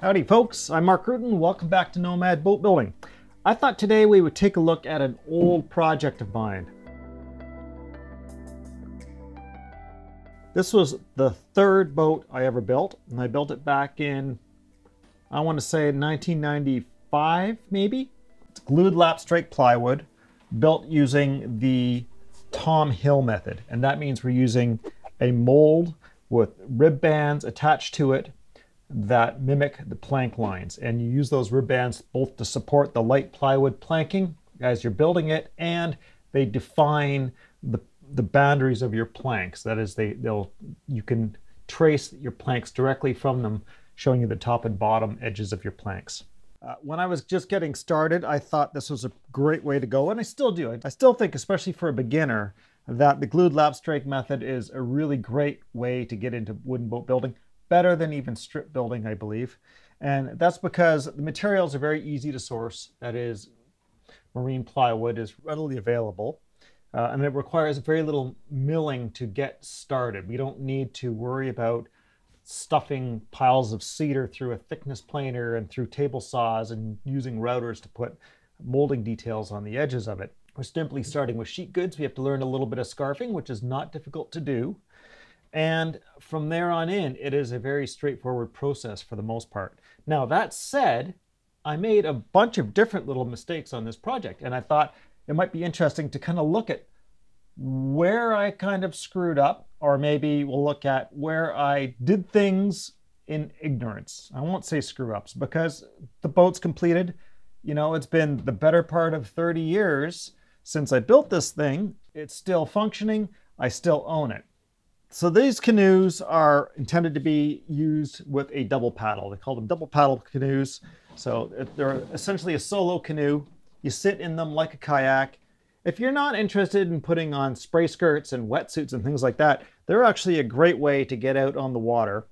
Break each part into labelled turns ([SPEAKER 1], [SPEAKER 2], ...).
[SPEAKER 1] Howdy folks, I'm Mark Reuten. Welcome back to Nomad Boat Building. I thought today we would take a look at an old project of mine. This was the third boat I ever built, and I built it back in, I want to say 1995 maybe? It's glued lapstrake plywood, built using the Tom Hill method, and that means we're using a mold with rib bands attached to it that mimic the plank lines. And you use those rib bands both to support the light plywood planking as you're building it, and they define the, the boundaries of your planks. That is, they, they'll you can trace your planks directly from them, showing you the top and bottom edges of your planks. Uh, when I was just getting started, I thought this was a great way to go, and I still do. I still think, especially for a beginner, that the glued lapstrake method is a really great way to get into wooden boat building better than even strip building, I believe. And that's because the materials are very easy to source. That is, marine plywood is readily available. Uh, and it requires very little milling to get started. We don't need to worry about stuffing piles of cedar through a thickness planer and through table saws and using routers to put molding details on the edges of it. We're simply starting with sheet goods. We have to learn a little bit of scarfing, which is not difficult to do. And from there on in, it is a very straightforward process for the most part. Now, that said, I made a bunch of different little mistakes on this project, and I thought it might be interesting to kind of look at where I kind of screwed up, or maybe we'll look at where I did things in ignorance. I won't say screw ups because the boat's completed. You know, it's been the better part of 30 years since I built this thing. It's still functioning. I still own it. So these canoes are intended to be used with a double paddle. They call them double paddle canoes. So they're essentially a solo canoe. You sit in them like a kayak. If you're not interested in putting on spray skirts and wetsuits and things like that, they're actually a great way to get out on the water.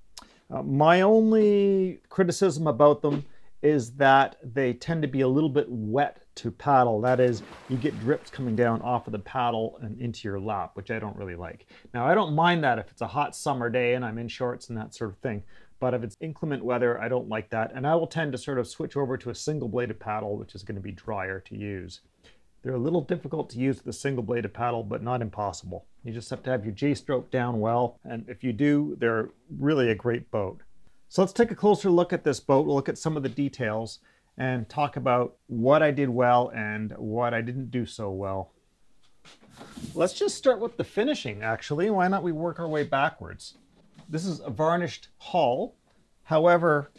[SPEAKER 1] Uh, my only criticism about them is that they tend to be a little bit wet to paddle. That is, you get drips coming down off of the paddle and into your lap, which I don't really like. Now, I don't mind that if it's a hot summer day and I'm in shorts and that sort of thing. But if it's inclement weather, I don't like that. And I will tend to sort of switch over to a single bladed paddle, which is going to be drier to use. They're a little difficult to use with a single bladed paddle, but not impossible. You just have to have your J-stroke down well. And if you do, they're really a great boat. So let's take a closer look at this boat. We'll look at some of the details and talk about what I did well and what I didn't do so well. Let's just start with the finishing, actually. Why not we work our way backwards? This is a varnished hull. However,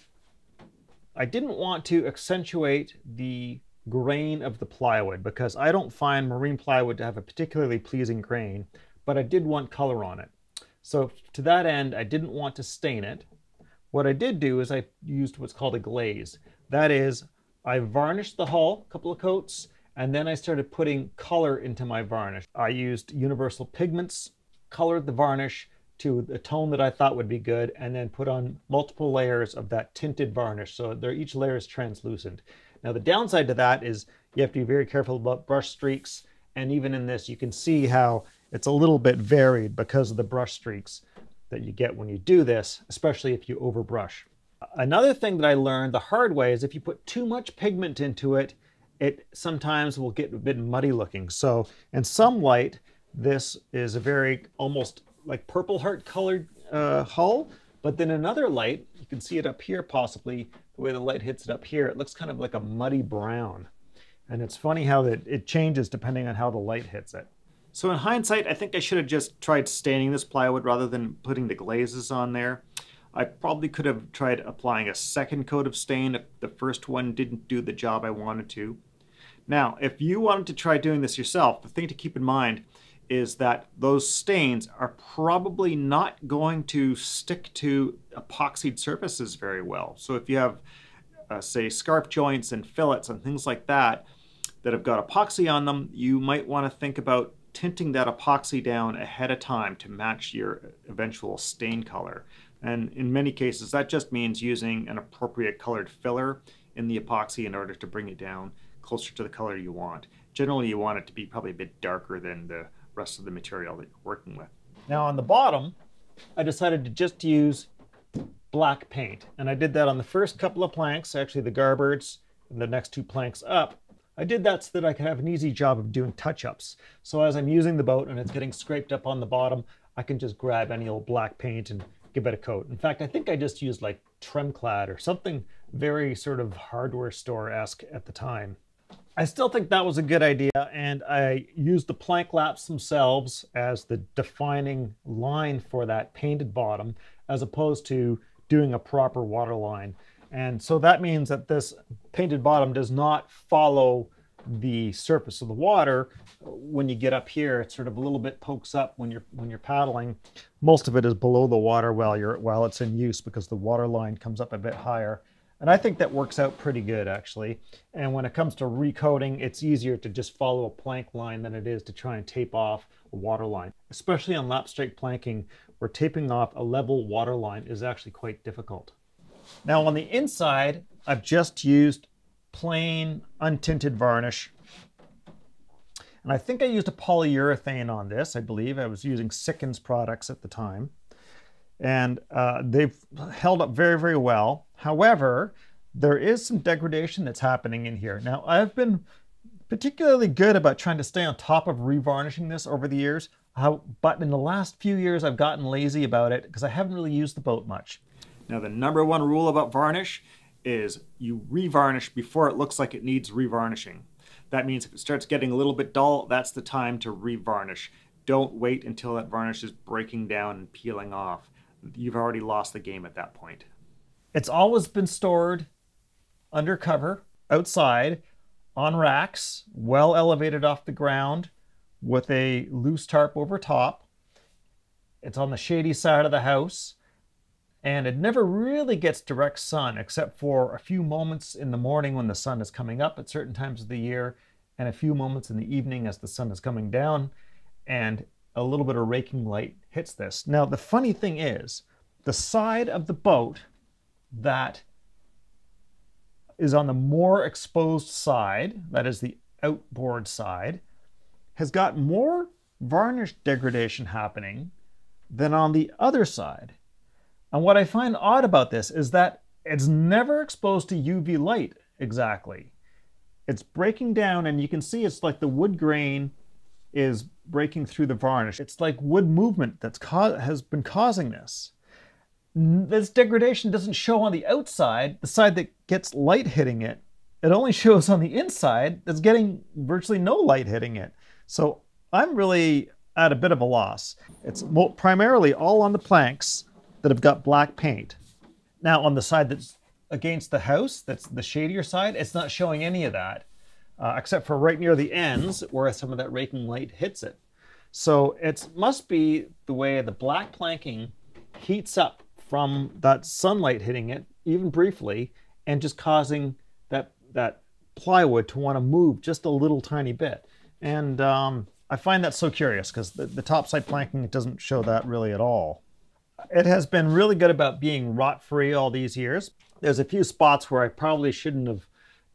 [SPEAKER 1] I didn't want to accentuate the grain of the plywood because I don't find marine plywood to have a particularly pleasing grain, but I did want color on it. So to that end, I didn't want to stain it. What I did do is I used what's called a glaze. That is, I varnished the hull, a couple of coats, and then I started putting color into my varnish. I used Universal Pigments, colored the varnish to the tone that I thought would be good, and then put on multiple layers of that tinted varnish so they're, each layer is translucent. Now the downside to that is you have to be very careful about brush streaks, and even in this you can see how it's a little bit varied because of the brush streaks that you get when you do this, especially if you overbrush. Another thing that I learned the hard way is if you put too much pigment into it, it sometimes will get a bit muddy looking. So in some light, this is a very almost like purple heart colored uh, hull, but then another light, you can see it up here possibly, the way the light hits it up here, it looks kind of like a muddy brown. And it's funny how that it changes depending on how the light hits it. So in hindsight, I think I should have just tried staining this plywood rather than putting the glazes on there. I probably could have tried applying a second coat of stain if the first one didn't do the job I wanted to. Now, if you wanted to try doing this yourself, the thing to keep in mind is that those stains are probably not going to stick to epoxied surfaces very well. So if you have, uh, say, scarf joints and fillets and things like that that have got epoxy on them, you might want to think about tinting that epoxy down ahead of time to match your eventual stain color. And in many cases, that just means using an appropriate colored filler in the epoxy in order to bring it down closer to the color you want. Generally, you want it to be probably a bit darker than the rest of the material that you're working with. Now on the bottom, I decided to just use black paint. And I did that on the first couple of planks, actually the garboards and the next two planks up. I did that so that I could have an easy job of doing touch-ups. So as I'm using the boat and it's getting scraped up on the bottom, I can just grab any old black paint and it a coat. In fact, I think I just used like Tremclad or something very sort of hardware store-esque at the time. I still think that was a good idea, and I used the plank laps themselves as the defining line for that painted bottom, as opposed to doing a proper water line. And so that means that this painted bottom does not follow the surface of the water. When you get up here, it sort of a little bit pokes up when you're when you're paddling. Most of it is below the water while you're while it's in use because the water line comes up a bit higher. And I think that works out pretty good actually. And when it comes to recoating, it's easier to just follow a plank line than it is to try and tape off a water line. Especially on lapstrake planking, where taping off a level water line is actually quite difficult. Now on the inside, I've just used plain untinted varnish. And I think I used a polyurethane on this, I believe. I was using Sikkens products at the time and uh, they've held up very, very well. However, there is some degradation that's happening in here. Now, I've been particularly good about trying to stay on top of revarnishing this over the years, how, but in the last few years, I've gotten lazy about it because I haven't really used the boat much. Now, the number one rule about varnish is you revarnish before it looks like it needs revarnishing. That means if it starts getting a little bit dull, that's the time to revarnish. Don't wait until that varnish is breaking down and peeling off you've already lost the game at that point. It's always been stored under cover, outside, on racks, well elevated off the ground, with a loose tarp over top. It's on the shady side of the house, and it never really gets direct sun except for a few moments in the morning when the sun is coming up at certain times of the year, and a few moments in the evening as the sun is coming down. And a little bit of raking light hits this. Now, the funny thing is, the side of the boat that is on the more exposed side, that is the outboard side, has got more varnish degradation happening than on the other side. And what I find odd about this is that it's never exposed to UV light exactly. It's breaking down and you can see it's like the wood grain is breaking through the varnish. It's like wood movement that's has been causing this. This degradation doesn't show on the outside, the side that gets light hitting it. It only shows on the inside that's getting virtually no light hitting it. So I'm really at a bit of a loss. It's primarily all on the planks that have got black paint. Now on the side that's against the house, that's the shadier side, it's not showing any of that uh, except for right near the ends where some of that raking light hits it. So it must be the way the black planking heats up from that sunlight hitting it, even briefly, and just causing that, that plywood to want to move just a little tiny bit. And um, I find that so curious because the, the topside planking doesn't show that really at all. It has been really good about being rot free all these years. There's a few spots where I probably shouldn't have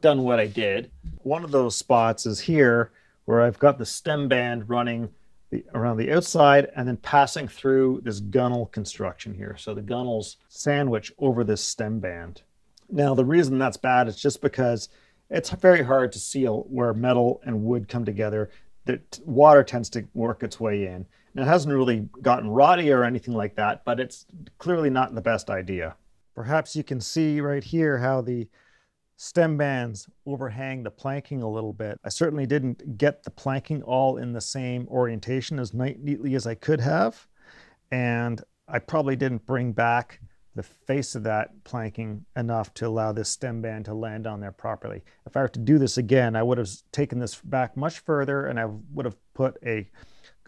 [SPEAKER 1] done what I did. One of those spots is here where I've got the stem band running the, around the outside and then passing through this gunnel construction here. So the gunnels sandwich over this stem band. Now the reason that's bad is just because it's very hard to seal where metal and wood come together. The water tends to work its way in. And it hasn't really gotten rotty or anything like that, but it's clearly not the best idea. Perhaps you can see right here how the stem bands overhang the planking a little bit. I certainly didn't get the planking all in the same orientation as neatly as I could have. And I probably didn't bring back the face of that planking enough to allow this stem band to land on there properly. If I were to do this again, I would have taken this back much further and I would have put a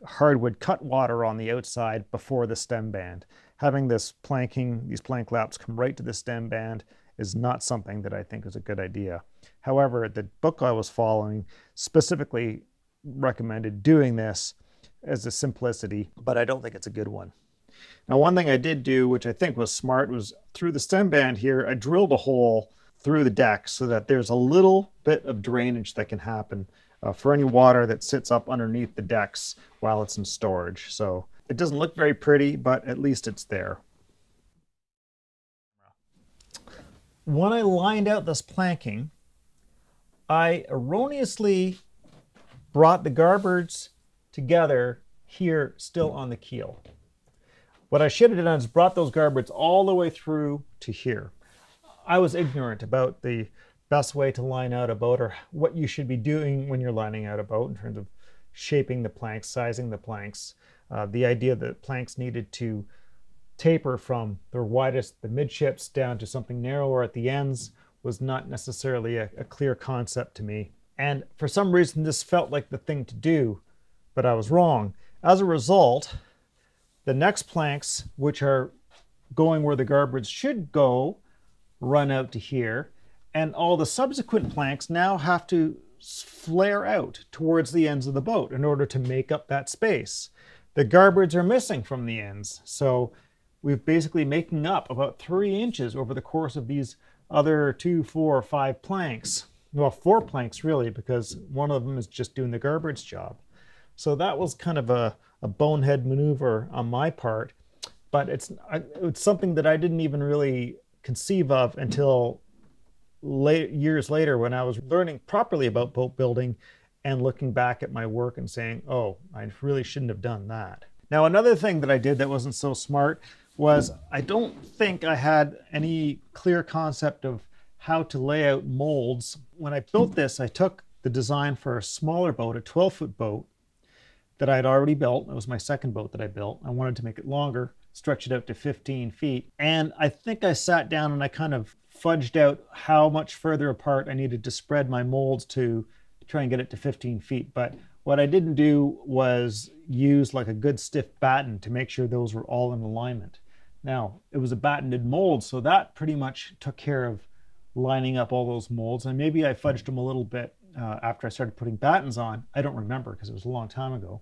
[SPEAKER 1] hardwood cutwater on the outside before the stem band. Having this planking, these plank laps come right to the stem band is not something that I think is a good idea. However, the book I was following specifically recommended doing this as a simplicity, but I don't think it's a good one. Now, one thing I did do, which I think was smart, was through the stem band here, I drilled a hole through the deck so that there's a little bit of drainage that can happen uh, for any water that sits up underneath the decks while it's in storage. So it doesn't look very pretty, but at least it's there. when I lined out this planking, I erroneously brought the garboards together here still on the keel. What I should have done is brought those garboards all the way through to here. I was ignorant about the best way to line out a boat or what you should be doing when you're lining out a boat in terms of shaping the planks, sizing the planks. Uh, the idea that planks needed to taper from the widest, the midships, down to something narrower at the ends was not necessarily a, a clear concept to me. And for some reason, this felt like the thing to do, but I was wrong. As a result, the next planks, which are going where the garboards should go, run out to here. And all the subsequent planks now have to flare out towards the ends of the boat in order to make up that space. The garboards are missing from the ends. So we're basically making up about three inches over the course of these other two, four, five planks. Well, four planks really, because one of them is just doing the garboards job. So that was kind of a, a bonehead maneuver on my part, but it's, it's something that I didn't even really conceive of until late, years later when I was learning properly about boat building and looking back at my work and saying, oh, I really shouldn't have done that. Now, another thing that I did that wasn't so smart was I don't think I had any clear concept of how to lay out molds. When I built this, I took the design for a smaller boat, a 12 foot boat that I had already built. It was my second boat that I built. I wanted to make it longer, stretch it out to 15 feet. And I think I sat down and I kind of fudged out how much further apart I needed to spread my molds to try and get it to 15 feet. But what I didn't do was use like a good stiff batten to make sure those were all in alignment. Now, it was a battened mold, so that pretty much took care of lining up all those molds. And maybe I fudged them a little bit uh, after I started putting battens on. I don't remember because it was a long time ago.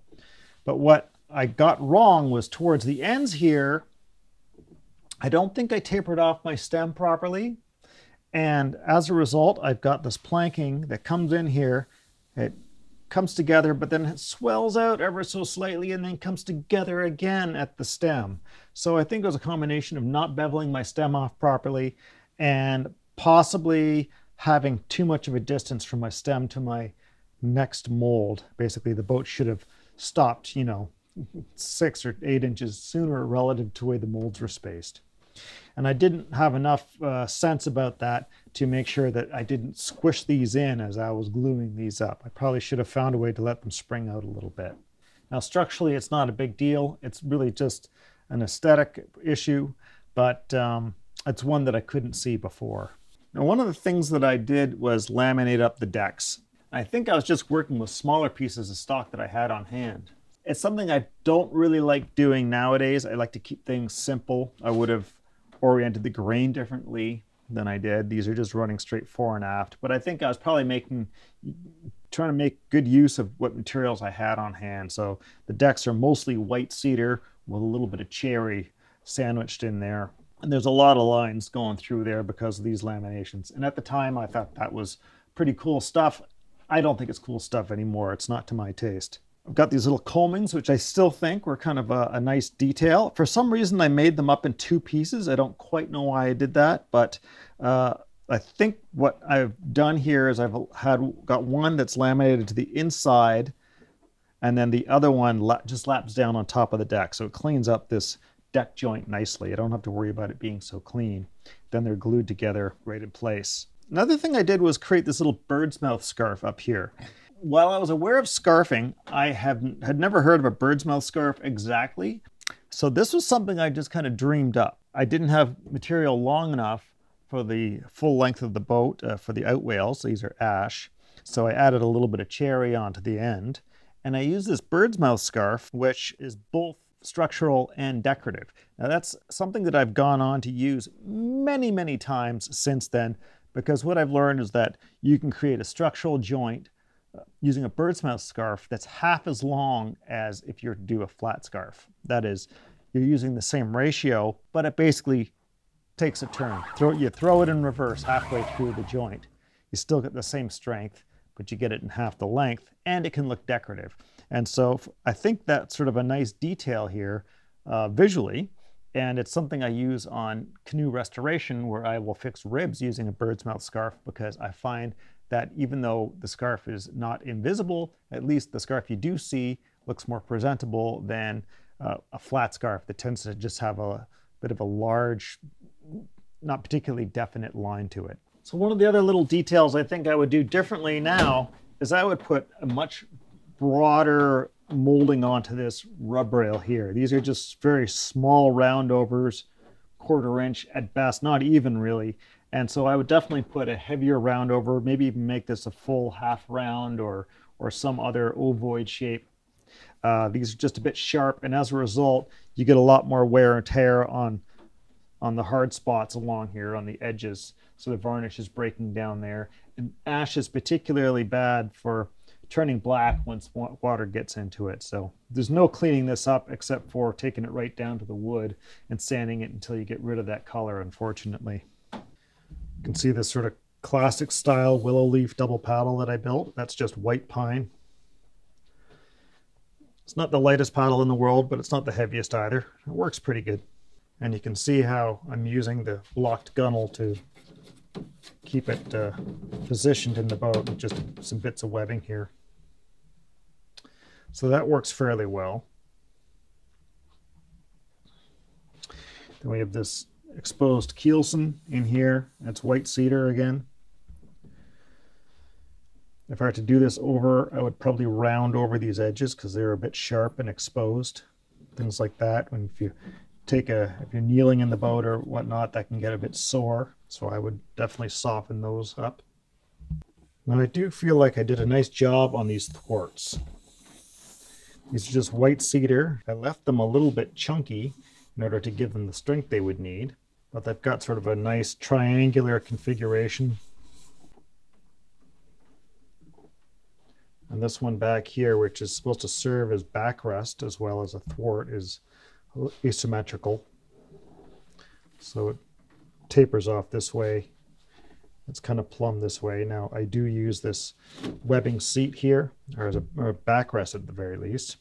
[SPEAKER 1] But what I got wrong was towards the ends here, I don't think I tapered off my stem properly. And as a result, I've got this planking that comes in here. It comes together, but then it swells out ever so slightly and then comes together again at the stem. So I think it was a combination of not beveling my stem off properly and possibly having too much of a distance from my stem to my next mold. Basically, the boat should have stopped, you know, six or eight inches sooner relative to the way the molds were spaced. And I didn't have enough uh, sense about that to make sure that I didn't squish these in as I was gluing these up. I probably should have found a way to let them spring out a little bit. Now structurally it's not a big deal. It's really just an aesthetic issue, but um, it's one that I couldn't see before. Now one of the things that I did was laminate up the decks. I think I was just working with smaller pieces of stock that I had on hand. It's something I don't really like doing nowadays. I like to keep things simple. I would have oriented the grain differently than I did. These are just running straight fore and aft. But I think I was probably making, trying to make good use of what materials I had on hand. So the decks are mostly white cedar with a little bit of cherry sandwiched in there. And there's a lot of lines going through there because of these laminations. And at the time, I thought that was pretty cool stuff. I don't think it's cool stuff anymore. It's not to my taste. I've got these little coamings, which I still think were kind of a, a, nice detail. For some reason, I made them up in two pieces. I don't quite know why I did that, but uh, I think what I've done here is I've had got one that's laminated to the inside, and then the other one la just laps down on top of the deck. So it cleans up this deck joint nicely. I don't have to worry about it being so clean. Then they're glued together right in place. Another thing I did was create this little bird's mouth scarf up here while I was aware of scarfing, I have had never heard of a bird's mouth scarf exactly. So this was something I just kind of dreamed up. I didn't have material long enough for the full length of the boat uh, for the outwales. These are ash. So I added a little bit of cherry onto the end. And I used this bird's mouth scarf, which is both structural and decorative. Now that's something that I've gone on to use many, many times since then, because what I've learned is that you can create a structural joint using a bird's mouth scarf that's half as long as if you were to do a flat scarf. That is, you're using the same ratio, but it basically takes a turn. Throw, you throw it in reverse halfway through the joint. You still get the same strength, but you get it in half the length, and it can look decorative. And so I think that's sort of a nice detail here uh, visually, And it's something I use on canoe restoration where I will fix ribs using a bird's mouth scarf because I find that even though the scarf is not invisible, at least the scarf you do see looks more presentable than uh, a flat scarf that tends to just have a bit of a large, not particularly definite line to it. So one of the other little details I think I would do differently now is I would put a much broader molding onto this rub rail here. These are just very small roundovers, quarter inch at best, not even really. And so I would definitely put a heavier round over, maybe even make this a full half round or, or some other ovoid shape. Uh, these are just a bit sharp, and as a result, you get a lot more wear and tear on, on the hard spots along here on the edges. So the varnish is breaking down there. And ash is particularly bad for turning black once water gets into it. So there's no cleaning this up except for taking it right down to the wood and sanding it until you get rid of that color, unfortunately. You can see this sort of classic style willow leaf double paddle that I built. That's just white pine. It's not the lightest paddle in the world, but it's not the heaviest either. It works pretty good. And you can see how I'm using the locked gunnel to keep it uh, positioned in the boat with just some bits of webbing here. So that works fairly well. Then we have this exposed keelson in here. That's white cedar again. If I were to do this over, I would probably round over these edges because they're a bit sharp and exposed. Things like that. When if you take a, if you're kneeling in the boat or whatnot, that can get a bit sore. So I would definitely soften those up. Now I do feel like I did a nice job on these thwarts. These are just white cedar. I left them a little bit chunky in order to give them the strength they would need. But they've got sort of a nice triangular configuration. And this one back here, which is supposed to serve as backrest as well as a thwart, is asymmetrical. So it tapers off this way. It's kind of plumb this way. Now I do use this webbing seat here, or as a, or a backrest at the very least.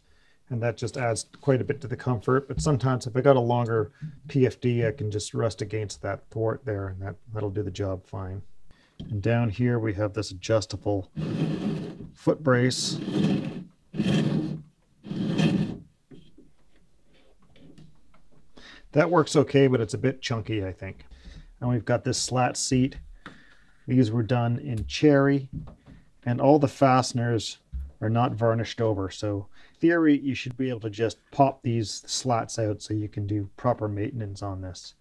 [SPEAKER 1] And that just adds quite a bit to the comfort. But sometimes if I got a longer PFD, I can just rest against that thwart there and that, that'll do the job fine. And down here we have this adjustable foot brace. That works okay, but it's a bit chunky, I think. And we've got this slat seat. These were done in cherry and all the fasteners are not varnished over. So theory, you should be able to just pop these slats out so you can do proper maintenance on this.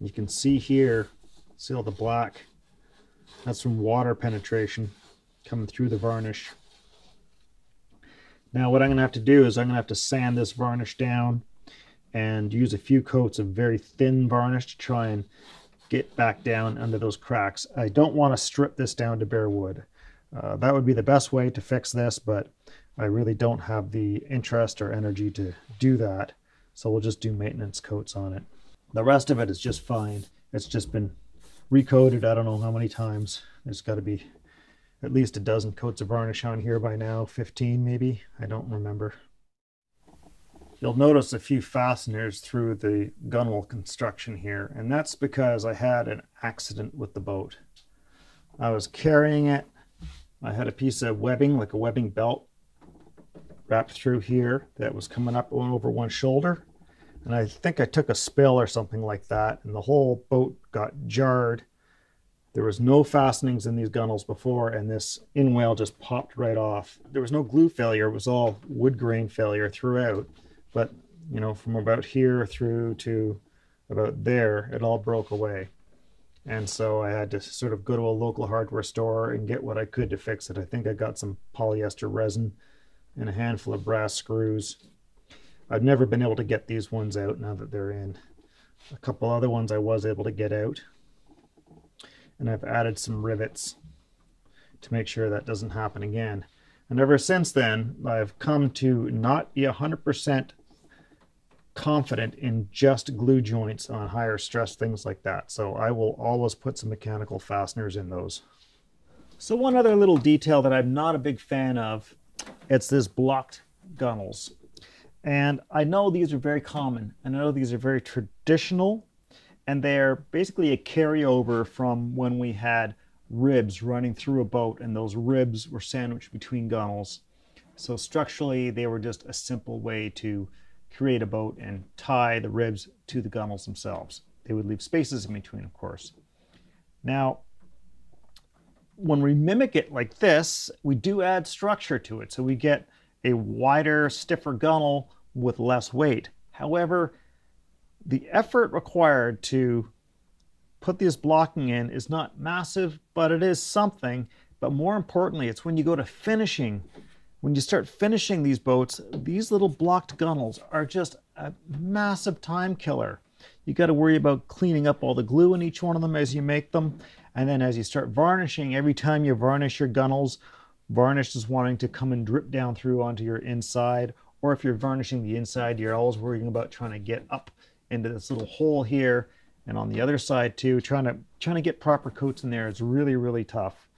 [SPEAKER 1] You can see here, see all the black. That's from water penetration coming through the varnish. Now what I'm going to have to do is I'm going to have to sand this varnish down and use a few coats of very thin varnish to try and get back down under those cracks. I don't want to strip this down to bare wood. Uh, that would be the best way to fix this, but I really don't have the interest or energy to do that. So we'll just do maintenance coats on it. The rest of it is just fine. It's just been recoated I don't know how many times. There's got to be at least a dozen coats of varnish on here by now, 15 maybe, I don't remember. You'll notice a few fasteners through the gunwale construction here, and that's because I had an accident with the boat. I was carrying it, I had a piece of webbing, like a webbing belt, wrapped through here that was coming up over one shoulder, and I think I took a spill or something like that, and the whole boat got jarred. There was no fastenings in these gunnels before, and this inwale just popped right off. There was no glue failure, it was all wood grain failure throughout. But, you know, from about here through to about there, it all broke away. And so I had to sort of go to a local hardware store and get what I could to fix it. I think I got some polyester resin and a handful of brass screws. I've never been able to get these ones out now that they're in. A couple other ones I was able to get out. And I've added some rivets to make sure that doesn't happen again. And ever since then, I've come to not be 100% confident in just glue joints on higher stress, things like that. So I will always put some mechanical fasteners in those. So one other little detail that I'm not a big fan of, it's this blocked gunnels. And I know these are very common. I know these are very traditional and they're basically a carryover from when we had ribs running through a boat and those ribs were sandwiched between gunnels. So structurally, they were just a simple way to create a boat and tie the ribs to the gunnels themselves. They would leave spaces in between, of course. Now, when we mimic it like this, we do add structure to it. So we get a wider, stiffer gunnel with less weight. However, the effort required to put this blocking in is not massive, but it is something. But more importantly, it's when you go to finishing, when you start finishing these boats, these little blocked gunnels are just a massive time killer. You got to worry about cleaning up all the glue in each one of them as you make them. And then as you start varnishing, every time you varnish your gunnels, varnish is wanting to come and drip down through onto your inside. Or if you're varnishing the inside, you're always worrying about trying to get up into this little hole here and on the other side too. Trying to, trying to get proper coats in there is really, really tough.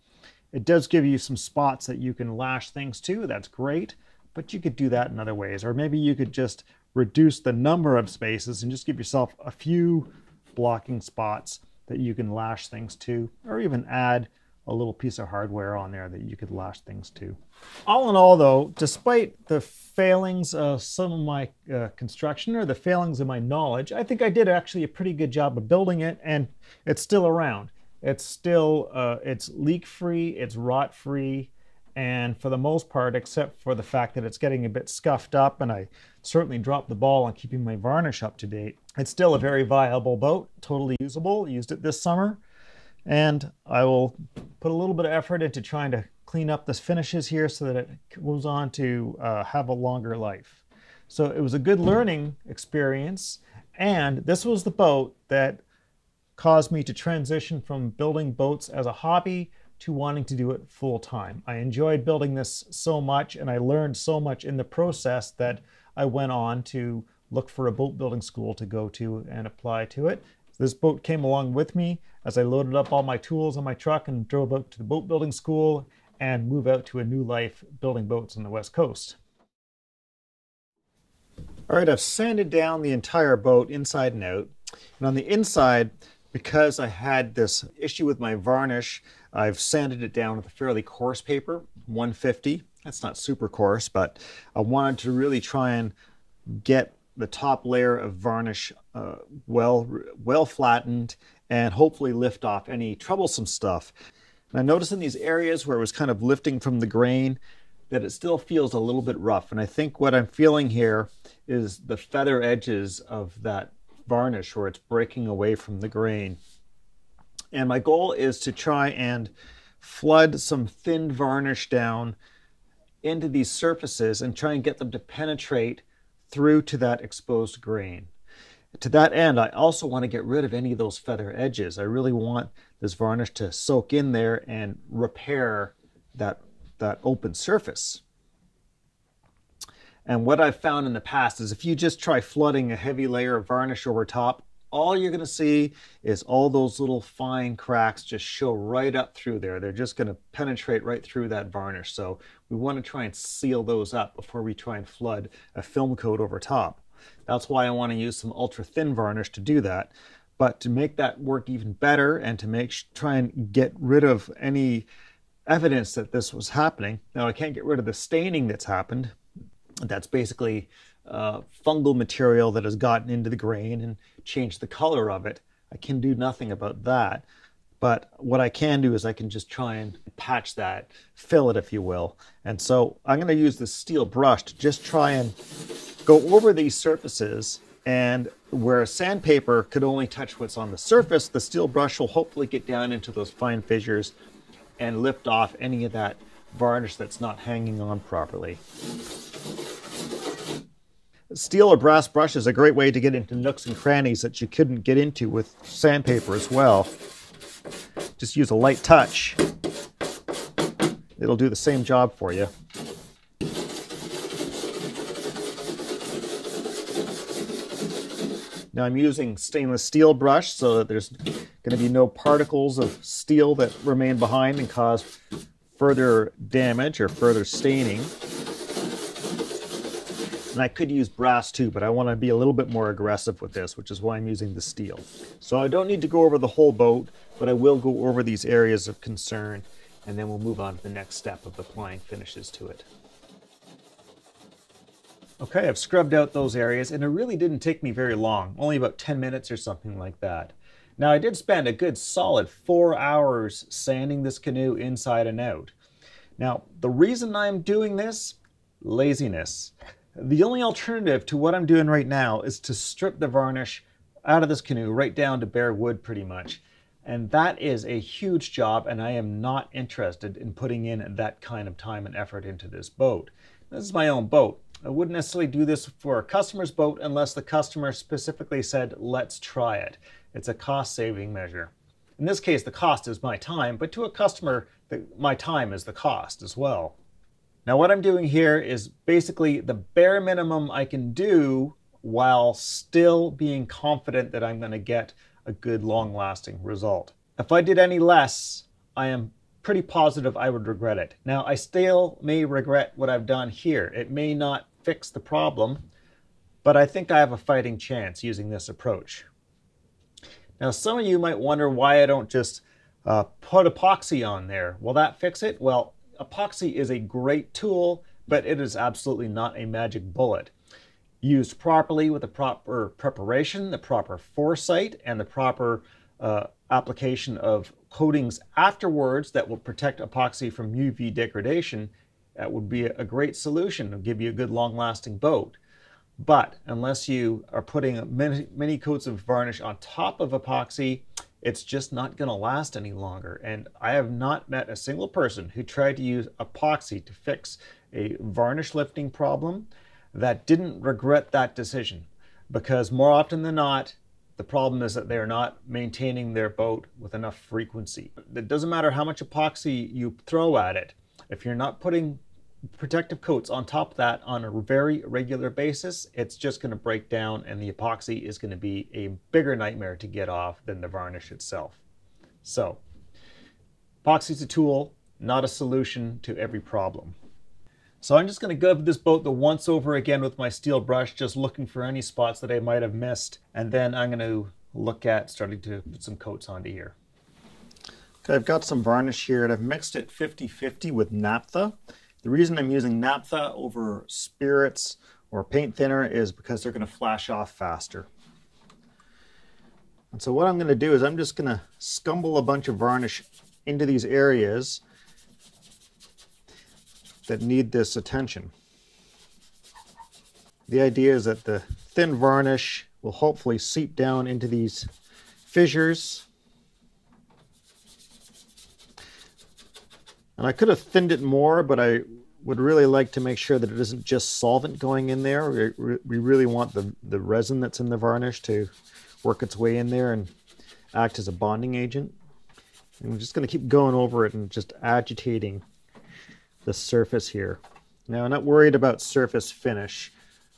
[SPEAKER 1] It does give you some spots that you can lash things to. That's great, but you could do that in other ways. Or maybe you could just reduce the number of spaces and just give yourself a few blocking spots that you can lash things to, or even add a little piece of hardware on there that you could lash things to. All in all though, despite the failings of some of my uh, construction or the failings of my knowledge, I think I did actually a pretty good job of building it and it's still around. It's still, uh, it's leak free, it's rot free, and for the most part, except for the fact that it's getting a bit scuffed up and I certainly dropped the ball on keeping my varnish up to date, it's still a very viable boat, totally usable. Used it this summer. And I will put a little bit of effort into trying to clean up the finishes here so that it goes on to uh, have a longer life. So it was a good learning experience. And this was the boat that caused me to transition from building boats as a hobby to wanting to do it full time. I enjoyed building this so much and I learned so much in the process that I went on to look for a boat building school to go to and apply to it. This boat came along with me as I loaded up all my tools on my truck and drove out to the boat building school and move out to a new life building boats on the west coast. All right, I've sanded down the entire boat inside and out. And on the inside, because I had this issue with my varnish, I've sanded it down with a fairly coarse paper, 150. That's not super coarse, but I wanted to really try and get the top layer of varnish uh, well, well flattened and hopefully lift off any troublesome stuff. And I noticed in these areas where it was kind of lifting from the grain that it still feels a little bit rough. And I think what I'm feeling here is the feather edges of that varnish where it's breaking away from the grain. And my goal is to try and flood some thin varnish down into these surfaces and try and get them to penetrate through to that exposed grain. To that end, I also want to get rid of any of those feather edges. I really want this varnish to soak in there and repair that, that open surface. And what I've found in the past is if you just try flooding a heavy layer of varnish over top, all you're going to see is all those little fine cracks just show right up through there. They're just going to penetrate right through that varnish. So we want to try and seal those up before we try and flood a film coat over top. That's why I want to use some ultra thin varnish to do that. But to make that work even better and to make try and get rid of any evidence that this was happening. Now I can't get rid of the staining that's happened. That's basically uh, fungal material that has gotten into the grain and changed the color of it. I can do nothing about that. But what I can do is I can just try and patch that, fill it if you will. And so I'm going to use this steel brush to just try and go over these surfaces and where sandpaper could only touch what's on the surface, the steel brush will hopefully get down into those fine fissures and lift off any of that varnish that's not hanging on properly. Steel or brass brush is a great way to get into nooks and crannies that you couldn't get into with sandpaper as well. Just use a light touch. It'll do the same job for you. Now I'm using stainless steel brush so that there's going to be no particles of steel that remain behind and cause further damage or further staining. And I could use brass too, but I want to be a little bit more aggressive with this, which is why I'm using the steel. So I don't need to go over the whole boat, but I will go over these areas of concern, and then we'll move on to the next step of applying finishes to it. Okay, I've scrubbed out those areas, and it really didn't take me very long, only about 10 minutes or something like that. Now, I did spend a good solid four hours sanding this canoe inside and out. Now, the reason I'm doing this, laziness. The only alternative to what I'm doing right now is to strip the varnish out of this canoe right down to bare wood pretty much. And that is a huge job and I am not interested in putting in that kind of time and effort into this boat. This is my own boat. I wouldn't necessarily do this for a customer's boat unless the customer specifically said, let's try it. It's a cost saving measure. In this case, the cost is my time, but to a customer, the, my time is the cost as well. Now what I'm doing here is basically the bare minimum I can do while still being confident that I'm going to get a good long-lasting result. If I did any less, I am pretty positive I would regret it. Now I still may regret what I've done here. It may not fix the problem, but I think I have a fighting chance using this approach. Now some of you might wonder why I don't just uh, put epoxy on there. Will that fix it? Well, epoxy is a great tool, but it is absolutely not a magic bullet. Used properly with the proper preparation, the proper foresight, and the proper uh, application of coatings afterwards that will protect epoxy from UV degradation, that would be a great solution. It'll give you a good long-lasting boat. But unless you are putting many, many coats of varnish on top of epoxy, it's just not going to last any longer. And I have not met a single person who tried to use epoxy to fix a varnish lifting problem that didn't regret that decision. Because more often than not, the problem is that they're not maintaining their boat with enough frequency. It doesn't matter how much epoxy you throw at it. If you're not putting protective coats on top of that on a very regular basis, it's just going to break down and the epoxy is going to be a bigger nightmare to get off than the varnish itself. So, epoxy is a tool, not a solution to every problem. So I'm just going to go over this boat the once over again with my steel brush, just looking for any spots that I might have missed. And then I'm going to look at starting to put some coats onto here. Okay, I've got some varnish here and I've mixed it 50-50 with naphtha. The reason I'm using naphtha over spirits or paint thinner is because they're going to flash off faster. And so what I'm going to do is I'm just going to scumble a bunch of varnish into these areas that need this attention. The idea is that the thin varnish will hopefully seep down into these fissures. And I could have thinned it more, but I would really like to make sure that it isn't just solvent going in there. We, we really want the, the resin that's in the varnish to work its way in there and act as a bonding agent. And I'm just going to keep going over it and just agitating the surface here. Now, I'm not worried about surface finish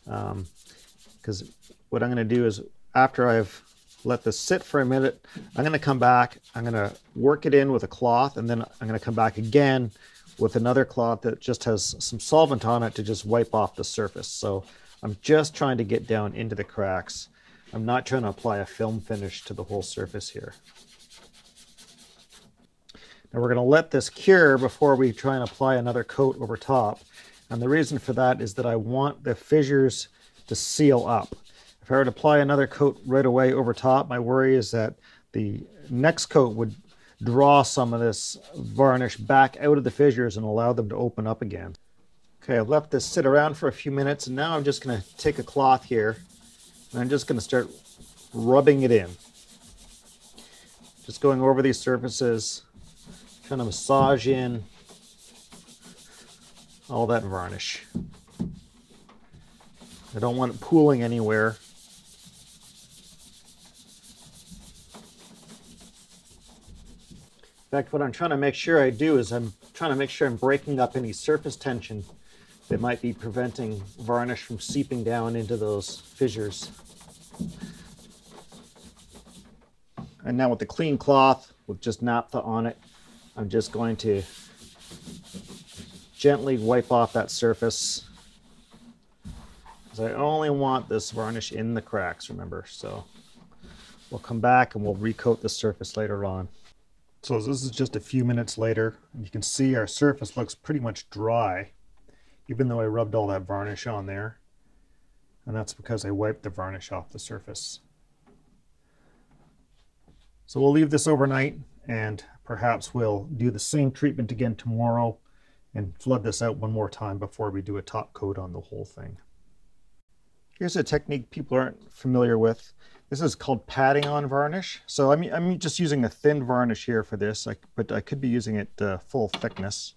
[SPEAKER 1] because um, what I'm going to do is after I've let this sit for a minute, I'm going to come back, I'm going to work it in with a cloth, and then I'm going to come back again with another cloth that just has some solvent on it to just wipe off the surface. So I'm just trying to get down into the cracks. I'm not trying to apply a film finish to the whole surface here. Now we're going to let this cure before we try and apply another coat over top. And the reason for that is that I want the fissures to seal up. If I were to apply another coat right away over top, my worry is that the next coat would draw some of this varnish back out of the fissures and allow them to open up again. Okay, I've left this sit around for a few minutes and now I'm just going to take a cloth here and I'm just going to start rubbing it in. Just going over these surfaces, trying to massage in all that varnish. I don't want it pooling anywhere. Fact, what I'm trying to make sure I do is I'm trying to make sure I'm breaking up any surface tension that might be preventing varnish from seeping down into those fissures. And now with the clean cloth with just naphtha on it, I'm just going to gently wipe off that surface because I only want this varnish in the cracks, remember. So we'll come back and we'll recoat the surface later on. So this is just a few minutes later, and you can see our surface looks pretty much dry, even though I rubbed all that varnish on there. And that's because I wiped the varnish off the surface. So we'll leave this overnight and perhaps we'll do the same treatment again tomorrow and flood this out one more time before we do a top coat on the whole thing. Here's a technique people aren't familiar with. This is called padding on varnish. So I'm, I'm just using a thin varnish here for this, but I could be using it uh, full thickness.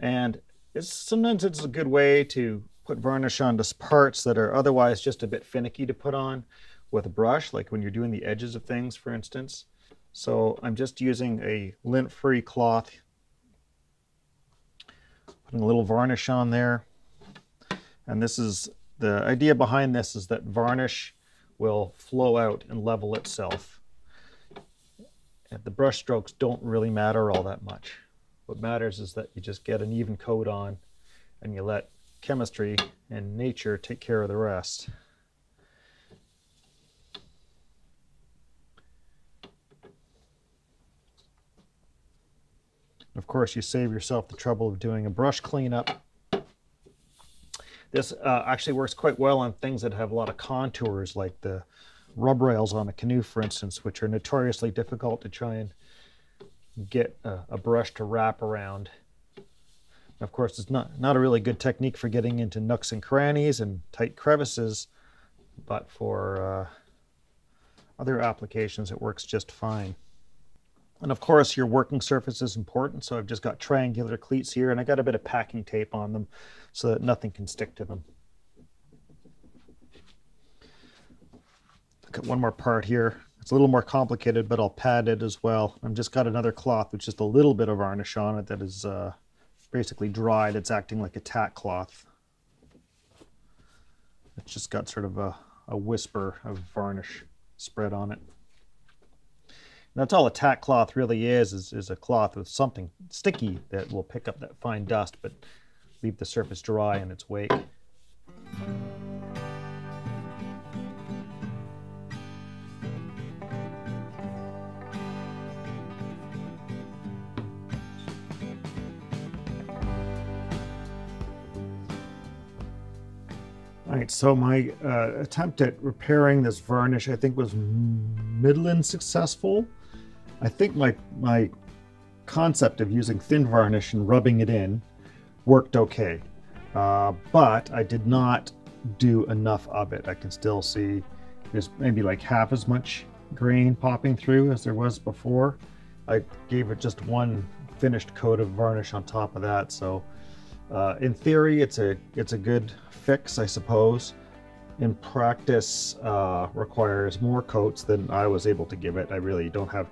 [SPEAKER 1] And it's, sometimes it's a good way to put varnish onto parts that are otherwise just a bit finicky to put on with a brush, like when you're doing the edges of things, for instance. So I'm just using a lint-free cloth, putting a little varnish on there. And this is, the idea behind this is that varnish will flow out and level itself. And the brush strokes don't really matter all that much. What matters is that you just get an even coat on and you let chemistry and nature take care of the rest. Of course, you save yourself the trouble of doing a brush cleanup. This uh, actually works quite well on things that have a lot of contours, like the rub rails on a canoe, for instance, which are notoriously difficult to try and get a, a brush to wrap around. Of course, it's not, not a really good technique for getting into nooks and crannies and tight crevices, but for uh, other applications, it works just fine. And of course, your working surface is important, so I've just got triangular cleats here, and I got a bit of packing tape on them so that nothing can stick to them. I've got one more part here. It's a little more complicated, but I'll pad it as well. I've just got another cloth with just a little bit of varnish on it that is uh, basically dried. It's acting like a tack cloth. It's just got sort of a, a whisper of varnish spread on it. That's all a tack cloth really is, is, is a cloth with something sticky that will pick up that fine dust, but leave the surface dry in its wake. All right, so my uh, attempt at repairing this varnish, I think, was middling successful. I think my, my concept of using thin varnish and rubbing it in worked okay. Uh, but I did not do enough of it. I can still see there's maybe like half as much grain popping through as there was before. I gave it just one finished coat of varnish on top of that. So uh, in theory, it's a, it's a good fix, I suppose. In practice, uh, requires more coats than I was able to give it. I really don't have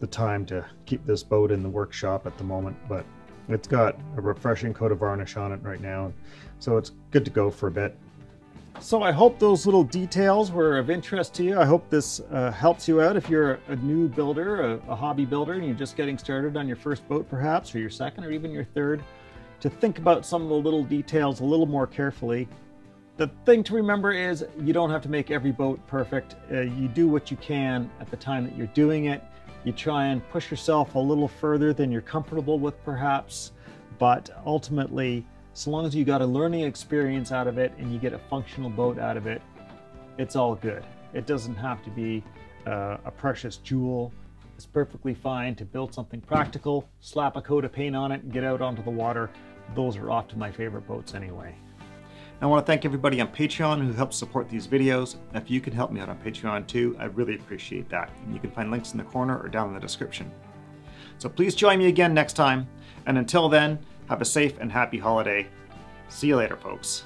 [SPEAKER 1] the time to keep this boat in the workshop at the moment, but it's got a refreshing coat of varnish on it right now, so it's good to go for a bit. So I hope those little details were of interest to you. I hope this uh, helps you out if you're a new builder, a, a hobby builder, and you're just getting started on your first boat perhaps, or your second, or even your third, to think about some of the little details a little more carefully. The thing to remember is you don't have to make every boat perfect. Uh, you do what you can at the time that you're doing it. You try and push yourself a little further than you're comfortable with perhaps, but ultimately, so long as you got a learning experience out of it and you get a functional boat out of it, it's all good. It doesn't have to be uh, a precious jewel. It's perfectly fine to build something practical, slap a coat of paint on it and get out onto the water. Those are often my favorite boats anyway. I want to thank everybody on Patreon who helps support these videos. If you can help me out on Patreon too, I really appreciate that. And you can find links in the corner or down in the description. So please join me again next time. And until then, have a safe and happy holiday. See you later, folks.